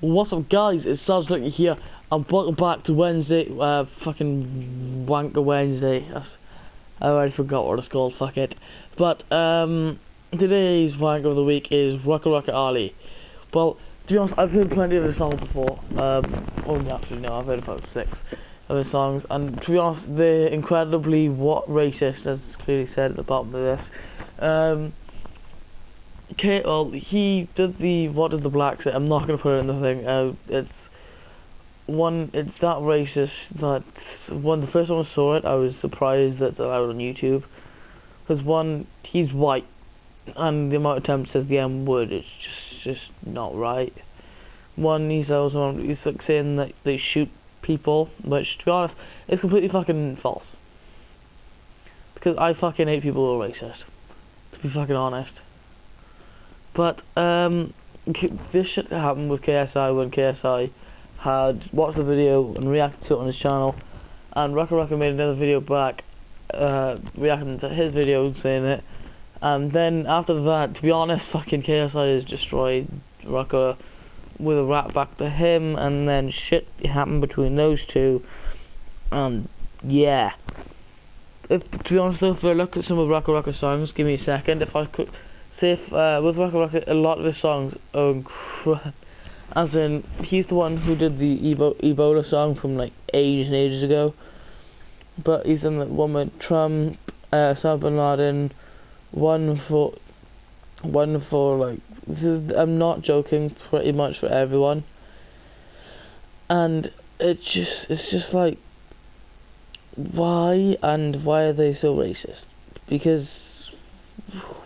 What's up guys, it's Sarge Ducky here and welcome back to Wednesday, uh, fucking Wanker Wednesday, That's, I already forgot what it's called, fuck it. But, um, today's Wanker of the Week is Rucka Rucka Ali. Well, to be honest, I've heard plenty of his songs before, um, oh actually no, I've heard about six of his songs, and to be honest, they're incredibly what racist, as clearly said at the bottom of this. Um, Okay, well, he did the what is the black say? I'm not gonna put it in the thing. Uh, it's one. It's that racist that when the first time I saw it, I was surprised that it's allowed on YouTube. Because one, he's white, and the amount of times says the M word it's just just not right. One, he's also he's like saying that they shoot people, which to be honest, is completely fucking false. Because I fucking hate people who are racist. To be fucking honest. But um, this shit happened with KSI when KSI had watched the video and reacted to it on his channel, and Rucka Rucka made another video back, uh, reacting to his video saying it, and then after that, to be honest, fucking KSI has destroyed Rucka with a rap back to him, and then shit happened between those two, and yeah. If, to be honest though, if I look at some of Rucka Rucka's songs, give me a second, if I could See if uh, with Rucka Rucka, a lot of his songs are incredible. As in, he's the one who did the Ebola song from like ages and ages ago. But he's in the one with Trump, uh, Osama bin Laden, one for, one for like. This is, I'm not joking. Pretty much for everyone. And it just, it's just like, why and why are they so racist? Because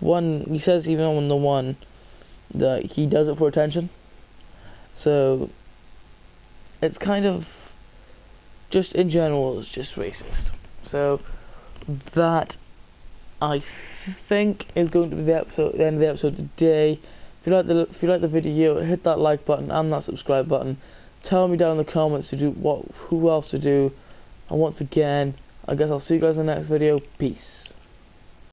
one he says even on the one that he does it for attention. So it's kind of just in general it's just racist. So that I think is going to be the episode the end of the episode today. If you like the if you like the video, hit that like button and that subscribe button. Tell me down in the comments to do what who else to do. And once again, I guess I'll see you guys in the next video. Peace.